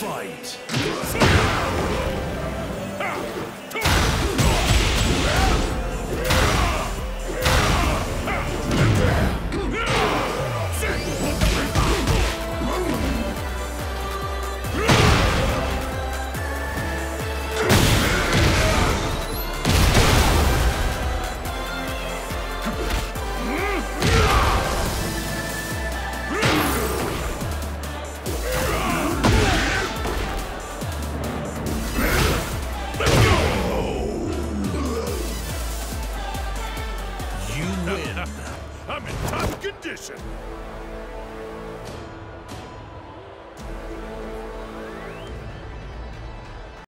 Fight. Win. I'm in top condition.